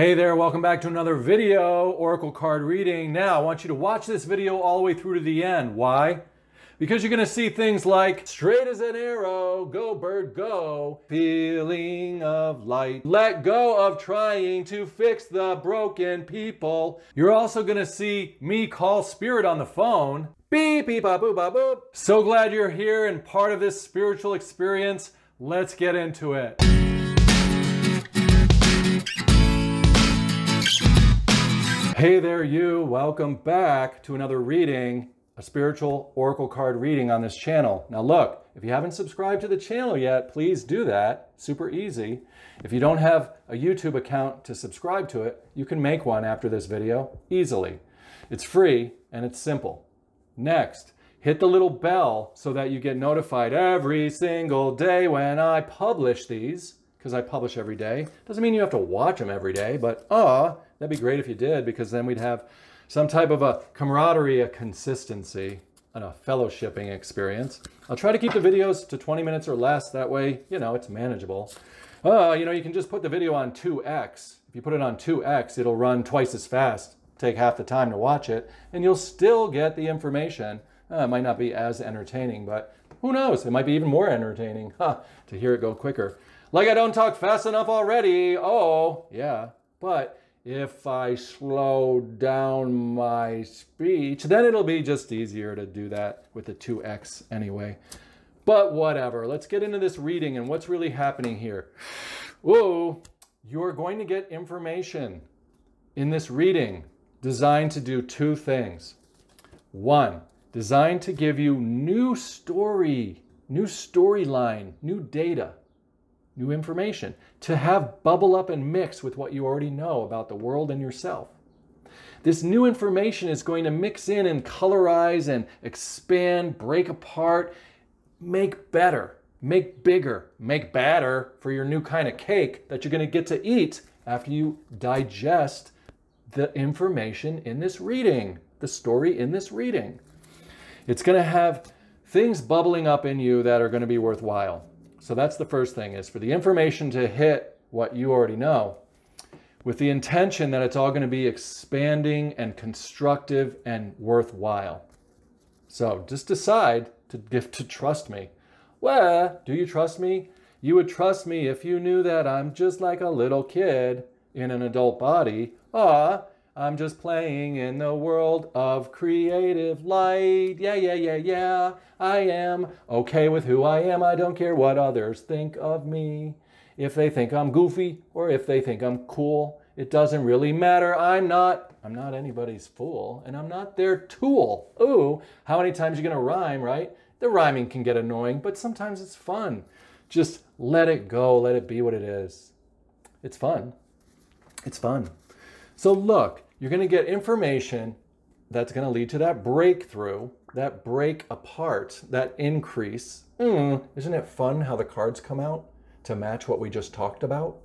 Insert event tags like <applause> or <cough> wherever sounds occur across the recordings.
Hey there, welcome back to another video, Oracle card reading. Now, I want you to watch this video all the way through to the end. Why? Because you're going to see things like straight as an arrow, go bird go, feeling of light, let go of trying to fix the broken people. You're also going to see me call spirit on the phone. Beep, beep, ba, boop, ba, boop. So glad you're here and part of this spiritual experience. Let's get into it. Hey there, you. Welcome back to another reading, a spiritual oracle card reading on this channel. Now, look, if you haven't subscribed to the channel yet, please do that. Super easy. If you don't have a YouTube account to subscribe to it, you can make one after this video easily. It's free and it's simple. Next, hit the little bell so that you get notified every single day when I publish these, because I publish every day. Doesn't mean you have to watch them every day, but uh, That'd be great if you did, because then we'd have some type of a camaraderie, a consistency, and a fellowshipping experience. I'll try to keep the videos to 20 minutes or less. That way, you know, it's manageable. Uh, you know, you can just put the video on 2x. If you put it on 2x, it'll run twice as fast, take half the time to watch it, and you'll still get the information. Uh, it might not be as entertaining, but who knows? It might be even more entertaining <laughs> huh, to hear it go quicker. Like I don't talk fast enough already. Oh, yeah. But if I slow down my speech, then it'll be just easier to do that with the 2x anyway. But whatever, let's get into this reading and what's really happening here. Whoa, you're going to get information in this reading designed to do two things. One, designed to give you new story, new storyline, new data new information, to have bubble up and mix with what you already know about the world and yourself. This new information is going to mix in and colorize and expand, break apart, make better, make bigger, make badder for your new kind of cake that you're going to get to eat after you digest the information in this reading, the story in this reading. It's going to have things bubbling up in you that are going to be worthwhile. So that's the first thing is for the information to hit what you already know with the intention that it's all going to be expanding and constructive and worthwhile. So just decide to give to trust me. Well, do you trust me? You would trust me if you knew that I'm just like a little kid in an adult body. Ah, I'm just playing in the world of creative light. Yeah, yeah, yeah, yeah. I am okay with who I am. I don't care what others think of me. If they think I'm goofy or if they think I'm cool, it doesn't really matter. I'm not I'm not anybody's fool and I'm not their tool. Ooh, how many times are you going to rhyme, right? The rhyming can get annoying, but sometimes it's fun. Just let it go, let it be what it is. It's fun. It's fun. So look, you're going to get information that's going to lead to that breakthrough, that break apart, that increase. Mm, isn't it fun how the cards come out to match what we just talked about?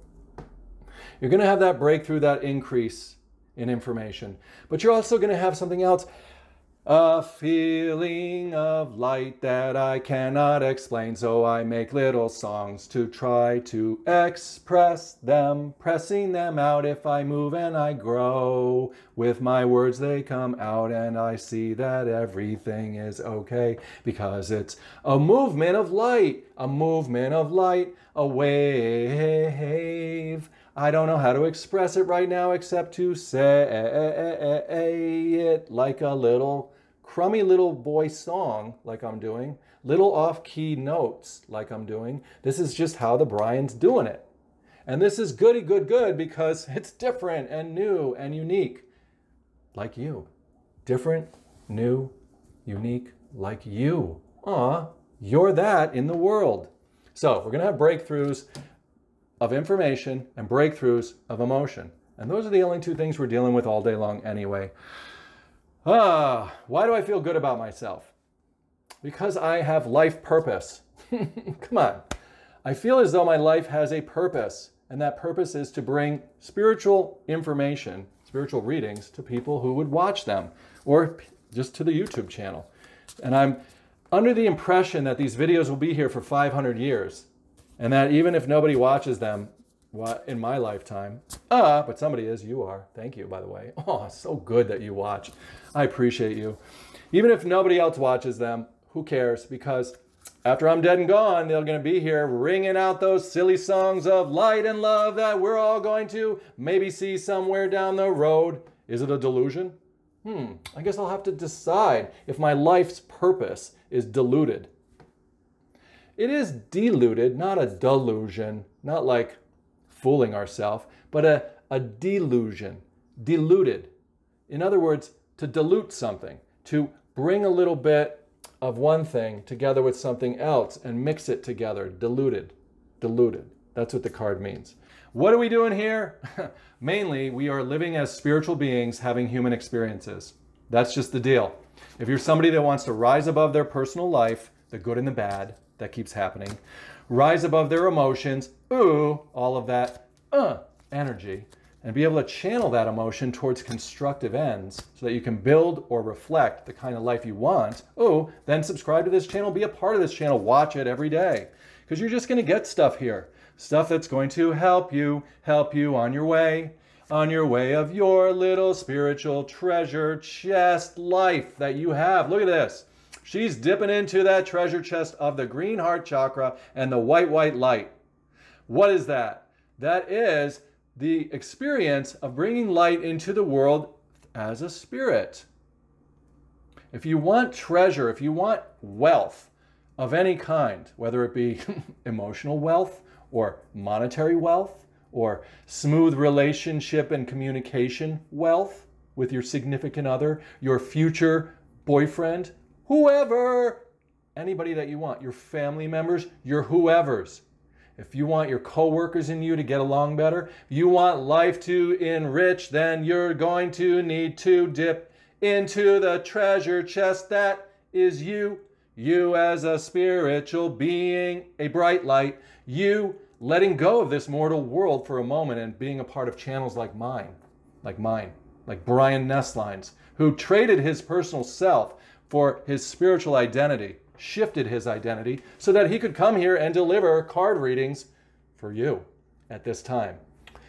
You're going to have that breakthrough, that increase in information, but you're also going to have something else a feeling of light that I cannot explain, so I make little songs to try to express them, pressing them out if I move and I grow. With my words, they come out, and I see that everything is okay because it's a movement of light, a movement of light, a wave. I don't know how to express it right now except to say it like a little crummy little boy song like I'm doing, little off key notes like I'm doing. This is just how the Brian's doing it. And this is goody good good because <laughs> it's different and new and unique like you. Different, new, unique like you. Aw, you're that in the world. So we're going to have breakthroughs of information and breakthroughs of emotion. And those are the only two things we're dealing with all day long anyway. Ah, why do I feel good about myself? Because I have life purpose. <laughs> Come on. I feel as though my life has a purpose, and that purpose is to bring spiritual information, spiritual readings to people who would watch them or just to the YouTube channel. And I'm under the impression that these videos will be here for 500 years, and that even if nobody watches them, in my lifetime. Uh, but somebody is. You are. Thank you, by the way. <laughs> Oh, so good that you watch. I appreciate you. Even if nobody else watches them, who cares? Because after I'm dead and gone, they're going to be here ringing out those silly songs of light and love that we're all going to maybe see somewhere down the road. Is it a delusion? Hmm, I guess I'll have to decide if my life's purpose is diluted. It is diluted, not a delusion, not like fooling ourselves, but a, a delusion, diluted. In other words, to dilute something, to bring a little bit of one thing together with something else and mix it together, diluted, diluted. That's what the card means. What are we doing here? <laughs> Mainly, we are living as spiritual beings having human experiences. That's just the deal. If you're somebody that wants to rise above their personal life, the good and the bad that keeps happening, rise above their emotions, ooh, all of that uh, energy, and be able to channel that emotion towards constructive ends so that you can build or reflect the kind of life you want, oh, then subscribe to this channel, be a part of this channel, watch it every day. Because you're just going to get stuff here. Stuff that's going to help you, help you on your way, on your way of your little spiritual treasure chest life that you have. Look at this. She's dipping into that treasure chest of the green heart chakra and the white, white light. What is that? That is the experience of bringing light into the world as a spirit. If you want treasure, if you want wealth of any kind, whether it be <laughs> emotional wealth or monetary wealth or smooth relationship and communication wealth with your significant other, your future boyfriend, whoever, anybody that you want, your family members, your whoever's if you want your coworkers and you to get along better, you want life to enrich, then you're going to need to dip into the treasure chest that is you. You as a spiritual being, a bright light. You letting go of this mortal world for a moment and being a part of channels like mine, like mine, like Brian Nesline's, who traded his personal self for his spiritual identity shifted his identity so that he could come here and deliver card readings for you at this time.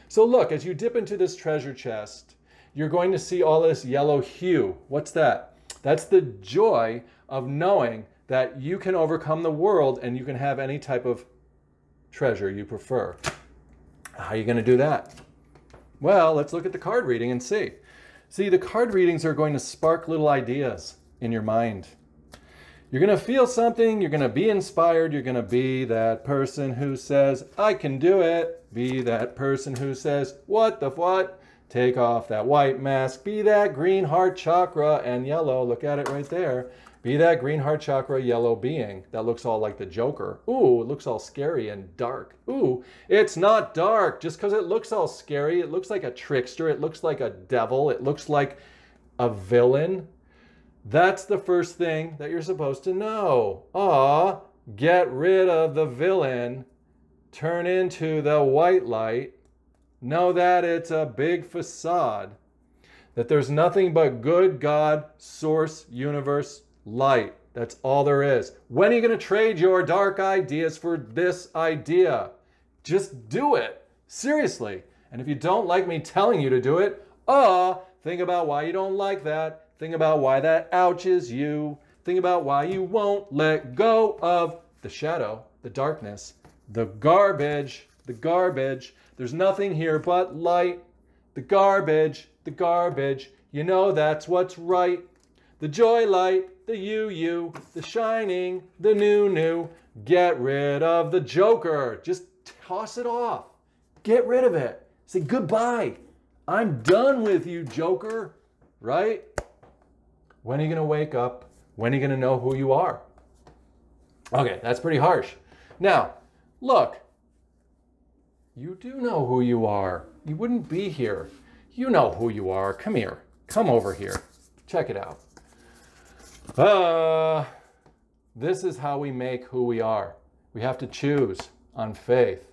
So, look, as you dip into this treasure chest, you're going to see all this yellow hue. What's that? That's the joy of knowing that you can overcome the world and you can have any type of treasure you prefer. How are you going to do that? Well, let's look at the card reading and see. See, the card readings are going to spark little ideas in your mind. You're going to feel something, you're going to be inspired, you're going to be that person who says, I can do it. Be that person who says, What the what? Take off that white mask. Be that green heart chakra and yellow. Look at it right there. Be that green heart chakra yellow being that looks all like the Joker. Ooh, it looks all scary and dark. Ooh, it's not dark. Just because it looks all scary, it looks like a trickster, it looks like a devil, it looks like a villain. That's the first thing that you're supposed to know. Ah, get rid of the villain, turn into the white light. Know that it's a big facade, that there's nothing but good God, source, universe, light. That's all there is. When are you going to trade your dark ideas for this idea? Just do it. Seriously. And if you don't like me telling you to do it, ah, think about why you don't like that Think about why that ouches you. Think about why you won't let go of the shadow, the darkness, the garbage, the garbage. There's nothing here but light. The garbage, the garbage. You know that's what's right. The joy light, the you, you, the shining, the new, new. Get rid of the joker. Just toss it off. Get rid of it. Say goodbye. I'm done with you, joker. Right? When are you going to wake up? When are you going to know who you are? Okay, that's pretty harsh. Now, look, you do know who you are. You wouldn't be here. You know who you are. Come here. Come over here. Check it out. Uh, this is how we make who we are. We have to choose on faith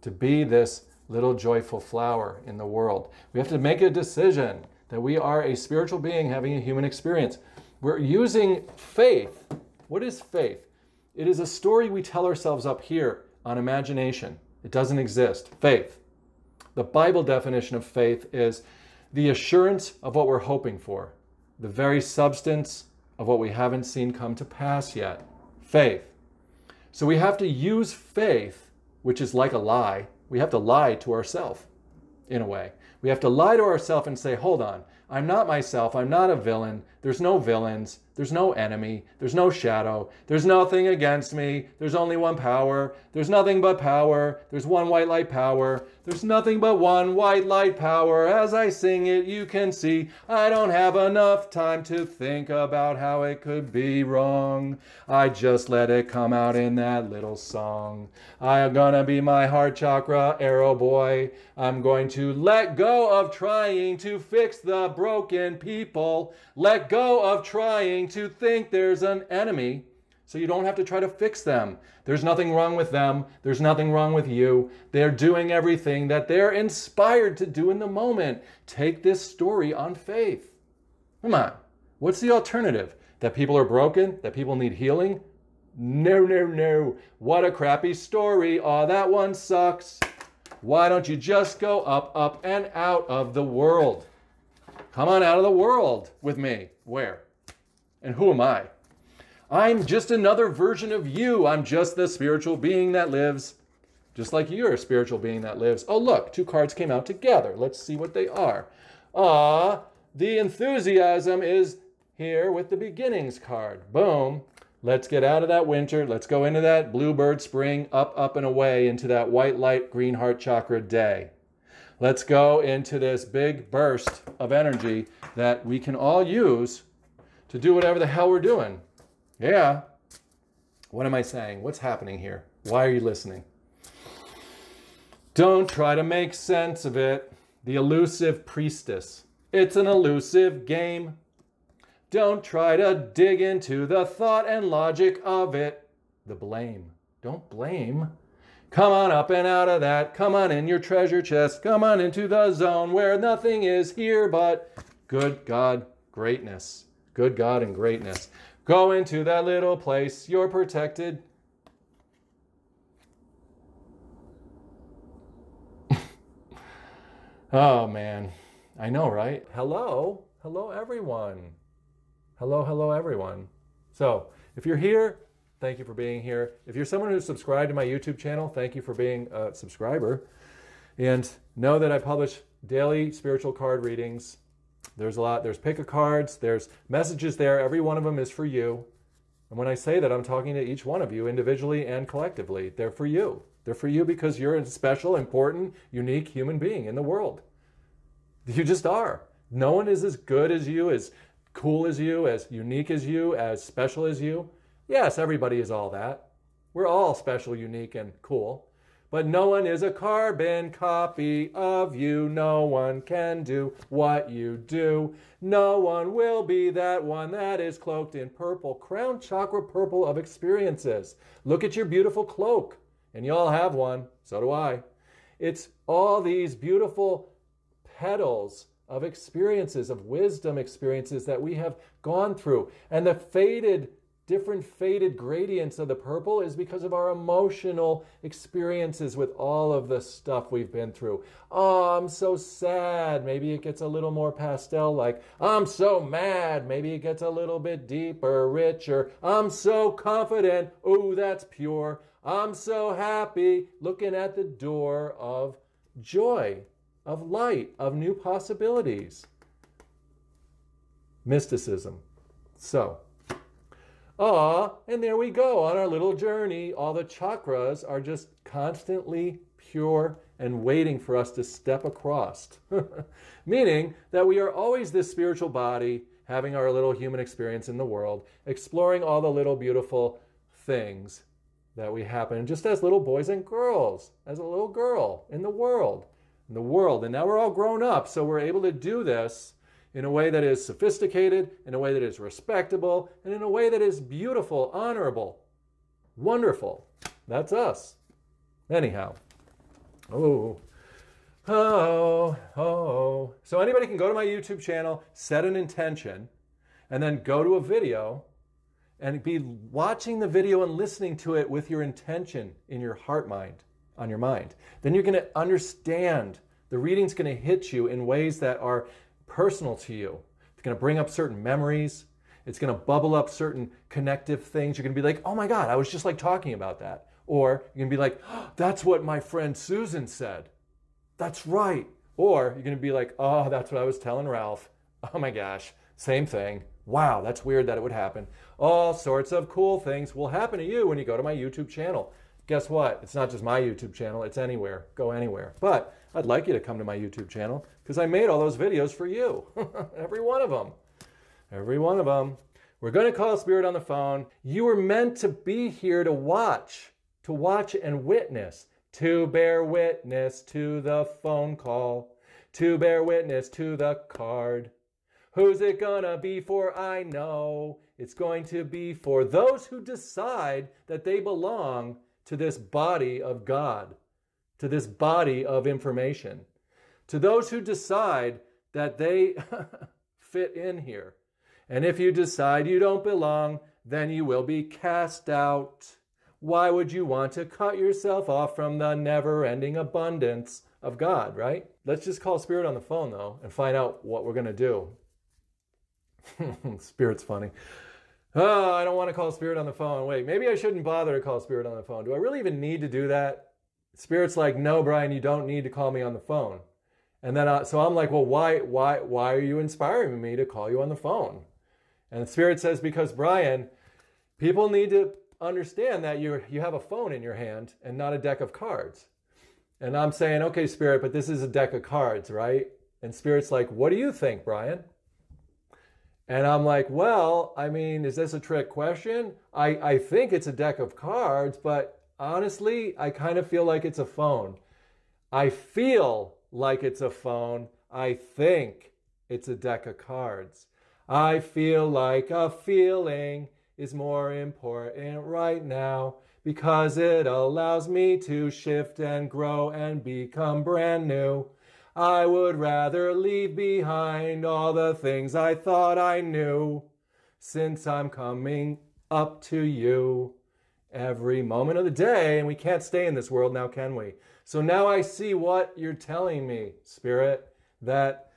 to be this little joyful flower in the world. We have to make a decision that we are a spiritual being having a human experience. We're using faith. What is faith? It is a story we tell ourselves up here on imagination. It doesn't exist. Faith. The Bible definition of faith is the assurance of what we're hoping for, the very substance of what we haven't seen come to pass yet. Faith. So we have to use faith, which is like a lie. We have to lie to ourselves in a way. We have to lie to ourselves and say, hold on, I'm not myself. I'm not a villain. There's no villains. There's no enemy. There's no shadow. There's nothing against me. There's only one power. There's nothing but power. There's one white light power. There's nothing but one white light power. As I sing it, you can see I don't have enough time to think about how it could be wrong. I just let it come out in that little song. I'm gonna be my heart chakra arrow boy. I'm going to let go of trying to fix the broken people. Let go of trying to think there's an enemy so you don't have to try to fix them. There's nothing wrong with them. There's nothing wrong with you. They're doing everything that they're inspired to do in the moment. Take this story on faith. Come on. What's the alternative? That people are broken? That people need healing? No, no, no. What a crappy story. Oh, that one sucks. Why don't you just go up, up, and out of the world? Come on out of the world with me. Where? And who am I? I'm just another version of you. I'm just the spiritual being that lives, just like you're a spiritual being that lives. Oh, look, two cards came out together. Let's see what they are. Ah, the enthusiasm is here with the beginnings card. Boom. Let's get out of that winter. Let's go into that bluebird spring, up, up, and away into that white light, green heart chakra day. Let's go into this big burst of energy that we can all use to do whatever the hell we're doing. Yeah. What am I saying? What's happening here? Why are you listening? Don't try to make sense of it. The elusive priestess. It's an elusive game. Don't try to dig into the thought and logic of it. The blame. Don't blame. Come on up and out of that. Come on in your treasure chest. Come on into the zone where nothing is here but good God, greatness. Good God and greatness. Go into that little place. You're protected. <laughs> oh, man. I know, right? Hello. Hello, everyone. Hello, hello, everyone. So, if you're here, Thank you for being here. If you're someone who's subscribed to my YouTube channel, thank you for being a subscriber. And know that I publish daily spiritual card readings. There's a lot, there's pick a cards, there's messages there. Every one of them is for you. And when I say that, I'm talking to each one of you individually and collectively. They're for you. They're for you because you're a special, important, unique human being in the world. You just are. No one is as good as you, as cool as you, as unique as you, as special as you. Yes, everybody is all that. We're all special, unique, and cool. But no one is a carbon copy of you. No one can do what you do. No one will be that one that is cloaked in purple, crown chakra purple of experiences. Look at your beautiful cloak. And you all have one. So do I. It's all these beautiful petals of experiences, of wisdom experiences that we have gone through. And the faded different faded gradients of the purple is because of our emotional experiences with all of the stuff we've been through. Oh, I'm so sad. Maybe it gets a little more pastel like. I'm so mad. Maybe it gets a little bit deeper, richer. I'm so confident. Oh, that's pure. I'm so happy looking at the door of joy, of light, of new possibilities. Mysticism. So, Ah, and there we go on our little journey. All the chakras are just constantly pure and waiting for us to step across. <laughs> Meaning that we are always this spiritual body having our little human experience in the world, exploring all the little beautiful things that we happen just as little boys and girls, as a little girl in the world, in the world. And now we're all grown up, so we're able to do this in a way that is sophisticated, in a way that is respectable, and in a way that is beautiful, honorable, wonderful. That's us. Anyhow. Oh. Oh, oh. So anybody can go to my YouTube channel, set an intention, and then go to a video and be watching the video and listening to it with your intention in your heart mind, on your mind. Then you're going to understand The reading's going to hit you in ways that are personal to you. It's going to bring up certain memories. It's going to bubble up certain connective things. You're going to be like, oh my God, I was just like talking about that. Or you're going to be like, oh, that's what my friend Susan said. That's right. Or you're going to be like, oh, that's what I was telling Ralph. <laughs> Oh my gosh, same thing. Wow, that's weird that it would happen. All sorts of cool things will happen to you when you go to my YouTube channel. Guess what? It's not just my YouTube channel, it's anywhere. Go anywhere. But I'd like you to come to my YouTube channel because I made all those videos for you. <laughs> Every one of them. Every one of them. We're going to call Spirit on the phone. You were meant to be here to watch, to watch and witness, to bear witness to the phone call, to bear witness to the card. Who's it gonna be for? I know. It's going to be for those who decide that they belong to this body of God, to this body of information, to those who decide that they <laughs> fit in here. And if you decide you don't belong, then you will be cast out. Why would you want to cut yourself off from the never ending abundance of God, right? Let's just call Spirit on the phone, though, and find out what we're going to do. <laughs> Spirit's funny. Oh, I don't want to call Spirit on the phone. Wait, maybe I shouldn't bother to call Spirit on the phone. Do I really even need to do that? Spirit's like, no, Brian, you don't need to call me on the phone. And then, I, so I'm like, well, why, why, why are you inspiring me to call you on the phone? And Spirit says, because Brian, people need to understand that you you have a phone in your hand and not a deck of cards. And I'm saying, okay, Spirit, but this is a deck of cards, right? And Spirit's like, what do you think, Brian? And I'm like, well, I mean, is this a trick question? I, I think it's a deck of cards, but honestly, I kind of feel like it's a phone. I feel like it's a phone. I think it's a deck of cards. I feel like a feeling is more important right now because it allows me to shift and grow and become brand new. I would rather leave behind all the things I thought I knew, since I'm coming up to you every moment of the day, and we can't stay in this world now, can we? So now I see what you're telling me, Spirit, that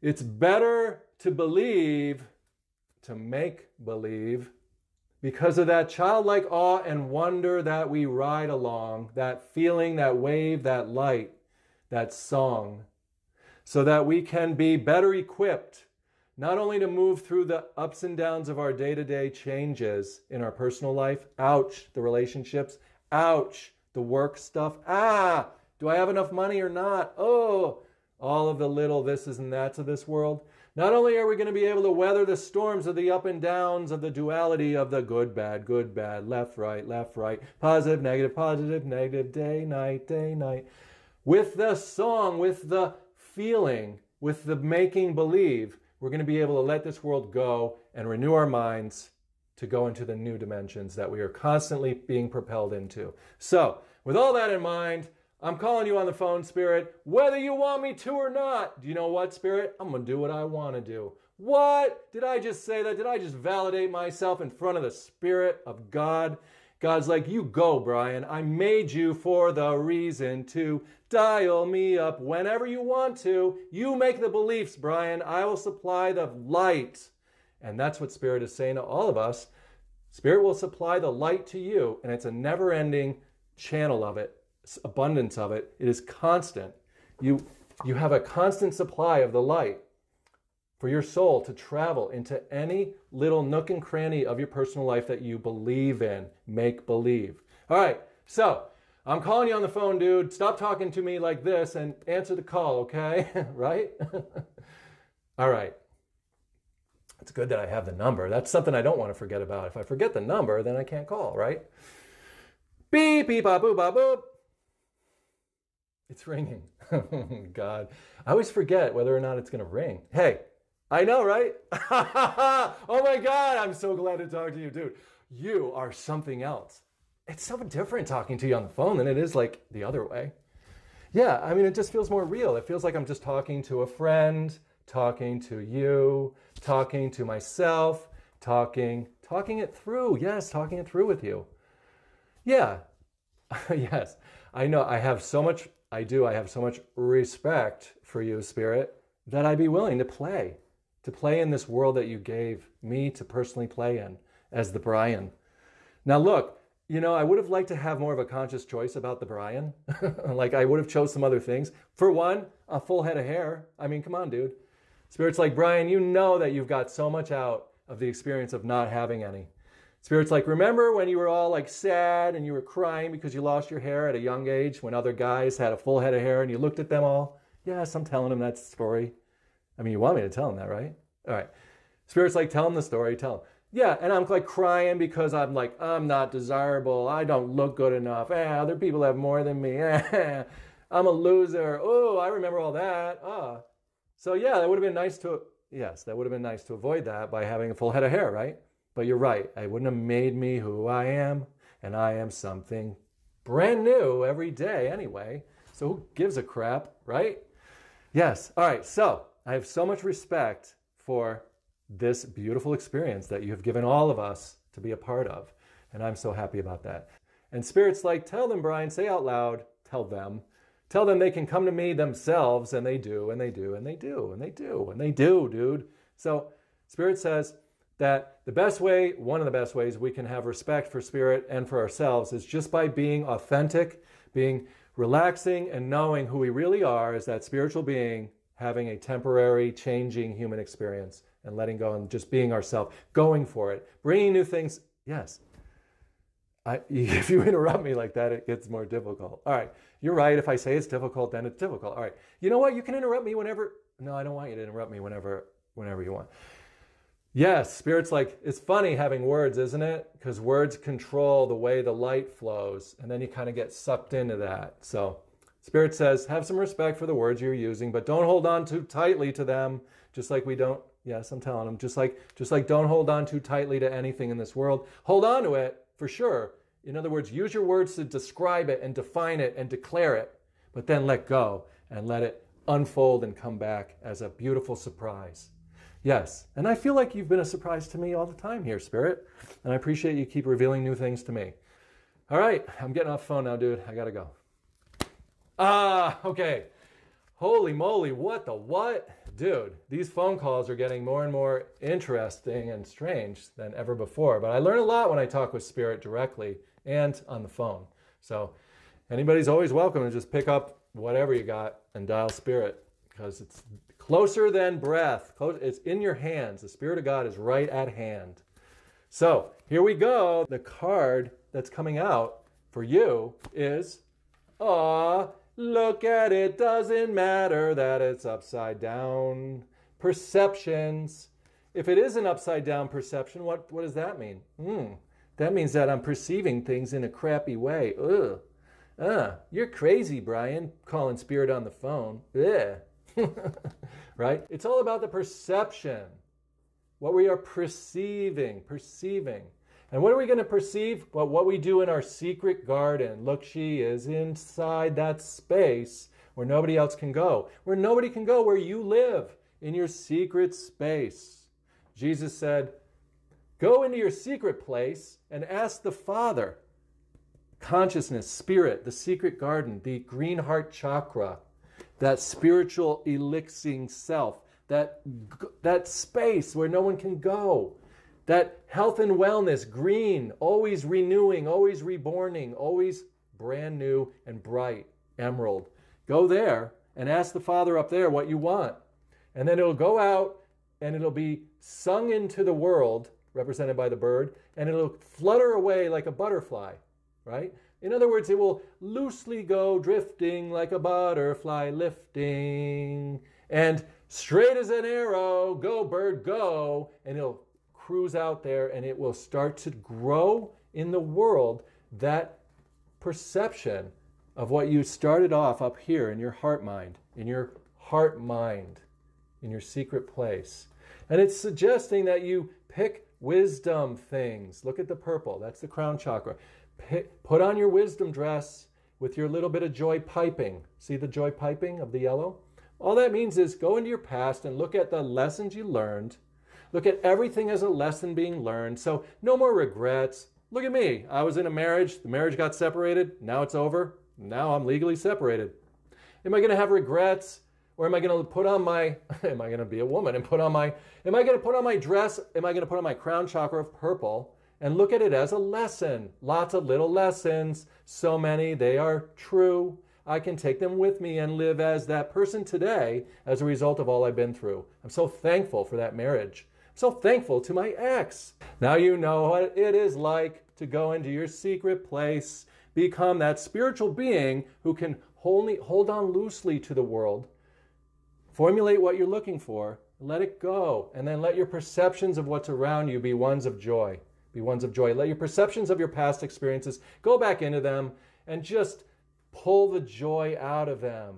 it's better to believe, to make believe, because of that childlike awe and wonder that we ride along, that feeling, that wave, that light that song, so that we can be better equipped not only to move through the ups and downs of our day to day changes in our personal life, ouch, the relationships, ouch, the work stuff, ah, do I have enough money or not? Oh, all of the little thises and that's of this world. Not only are we going to be able to weather the storms of the up and downs of the duality of the good, bad, good, bad, left, right, left, right, positive, negative, positive, negative, day, night, day, night with the song, with the feeling, with the making believe, we're going to be able to let this world go and renew our minds to go into the new dimensions that we are constantly being propelled into. So, with all that in mind, I'm calling you on the phone, Spirit, whether you want me to or not. Do you know what, Spirit? I'm going to do what I want to do. What? Did I just say that? Did I just validate myself in front of the Spirit of God? God's like, You go, Brian. I made you for the reason to dial me up whenever you want to. You make the beliefs, Brian. I will supply the light. And that's what Spirit is saying to all of us. Spirit will supply the light to you, and it's a never ending channel of it, abundance of it. It is constant. You, you have a constant supply of the light for your soul to travel into any little nook and cranny of your personal life that you believe in. Make believe. All right, so I'm calling you on the phone, dude. Stop talking to me like this and answer the call, okay? <laughs> right? <laughs> All right. It's good that I have the number. That's something I don't want to forget about. If I forget the number, then I can't call, right? Beep, beep, ba, boop, ba, boop. It's ringing. <laughs> God. I always forget whether or not it's going to ring. Hey, I know, right? oh my God, I'm so glad to talk to you, dude. You are something else. It's so different talking to you on the phone than it is like the other way. Yeah, I mean, it just feels more real. It feels like I'm just talking to a friend, talking to you, talking to myself, talking, talking it through. Yes, talking it through with you. Yeah, <laughs> yes, I know. I have so much I do. I have so much respect for you, Spirit, that I'd be willing to play, to play in this world that you gave me to personally play in as the Brian. Now, look, you know, I would have liked to have more of a conscious choice about the Brian. <laughs> like, I would have chose some other things. For one, a full head of hair. I mean, come on, dude. Spirit's like, Brian, you know that you've got so much out of the experience of not having any. Spirit's like, remember when you were all like sad and you were crying because you lost your hair at a young age when other guys had a full head of hair and you looked at them all? Yes, I'm telling them that story. I mean, you want me to tell them that, right? All right. Spirit's like, tell them the story, tell them. Yeah, and I'm like crying because I'm like, I'm not desirable. I don't look good enough. Eh, other people have more than me. <laughs> I'm a loser. Oh, I remember all that. Ah. So yeah, that would have been nice to yes, that would have been nice to avoid that by having a full head of hair, right? But you're right. I wouldn't have made me who I am, and I am something brand new every day anyway. So who gives a crap, right? Yes. All right. So I have so much respect for this beautiful experience that you have given all of us to be a part of. And I'm so happy about that. And spirits like, tell them, Brian, say out loud, tell them. Tell them they can come to me themselves, and they do, and they do, and they do, and they do, and they do, dude. So Spirit says, that the best way, one of the best ways we can have respect for spirit and for ourselves is just by being authentic, being relaxing, and knowing who we really are as that spiritual being having a temporary, changing human experience and letting go and just being ourselves, going for it, bringing new things. Yes. I, <laughs> if you interrupt me like that, it gets more difficult. All right. You're right. If I say it's difficult, then it's difficult. All right. You know what? You can interrupt me whenever. No, I don't want you to interrupt me whenever, whenever you want. Yes, Spirit's like, it's funny having words, isn't it? Because words control the way the light flows, and then you kind of get sucked into that. So, Spirit says, have some respect for the words you're using, but don't hold on too tightly to them, just like we don't. Yes, I'm telling them, just like just like don't hold on too tightly to anything in this world. Hold on to it for sure. In other words, use your words to describe it and define it and declare it, but then let go and let it unfold and come back as a beautiful surprise. Yes. And I feel like you've been a surprise to me all the time here, Spirit. And I appreciate you keep revealing new things to me. All right. I'm getting off phone now, dude. I got to go. Ah, okay. Holy moly. What the what? Dude, these phone calls are getting more and more interesting and strange than ever before. But I learn a lot when I talk with Spirit directly and on the phone. So anybody's always welcome to just pick up whatever you got and dial Spirit because it's closer than breath. It's in your hands. The Spirit of God is right at hand. So here we go. The card that's coming out for you is, ah, look at it. Doesn't matter that it's upside down. Perceptions. If it is an upside down perception, what, what does that mean? Hmm. That means that I'm perceiving things in a crappy way. Ugh. Uh, you're crazy, Brian, calling spirit on the phone. Ugh. <laughs> right? It's all about the perception. What we are perceiving, perceiving. And what are we going to perceive? Well, what we do in our secret garden. Look, she is inside that space where nobody else can go, where nobody can go, where you live in your secret space. Jesus said, Go into your secret place and ask the Father. Consciousness, spirit, the secret garden, the green heart chakra, that spiritual elixing self, that, that space where no one can go, that health and wellness, green, always renewing, always reborning, always brand new and bright, emerald. Go there and ask the Father up there what you want. And then it'll go out and it'll be sung into the world, represented by the bird, and it'll flutter away like a butterfly, right? In other words, it will loosely go drifting like a butterfly lifting. And straight as an arrow, go bird, go. And it'll cruise out there and it will start to grow in the world that perception of what you started off up here in your heart mind, in your heart mind, in your secret place. And it's suggesting that you pick wisdom things. Look at the purple, that's the crown chakra put on your wisdom dress with your little bit of joy piping. See the joy piping of the yellow? All that means is go into your past and look at the lessons you learned. Look at everything as a lesson being learned. So no more regrets. Look at me. I was in a marriage. The marriage got separated. Now it's over. Now I'm legally separated. Am I going to have regrets? Or am I going to put on my, <laughs> am I going to be a woman and put on my, am I going to put on my dress? Am I going to put on my crown chakra of purple and look at it as a lesson? Lots of little lessons, so many, they are true. I can take them with me and live as that person today as a result of all I've been through. I'm so thankful for that marriage. So thankful to my ex. Now you know what it is like to go into your secret place, become that spiritual being who can hold, hold on loosely to the world Formulate what you're looking for, let it go, and then let your perceptions of what's around you be ones of joy. Be ones of joy. Let your perceptions of your past experiences go back into them and just pull the joy out of them.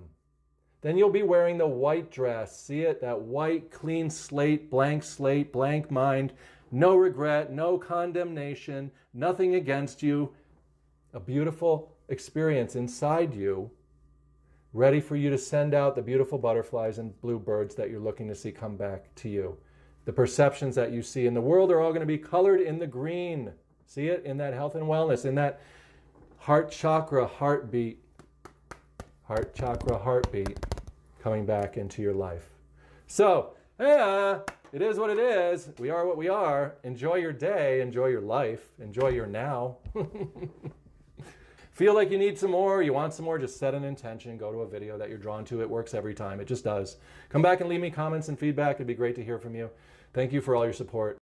Then you'll be wearing the white dress. See it? That white, clean slate, blank slate, blank mind. No regret, no condemnation, nothing against you. A beautiful experience inside you ready for you to send out the beautiful butterflies and bluebirds that you're looking to see come back to you. The perceptions that you see in the world are all going to be colored in the green. See it in that health and wellness, in that heart chakra heartbeat, heart chakra heartbeat coming back into your life. So, yeah, it is what it is. We are what we are. Enjoy your day, enjoy your life, enjoy your now. <laughs> Feel like you need some more, you want some more, just set an intention, go to a video that you're drawn to. It works every time. It just does. Come back and leave me comments and feedback. It'd be great to hear from you. Thank you for all your support.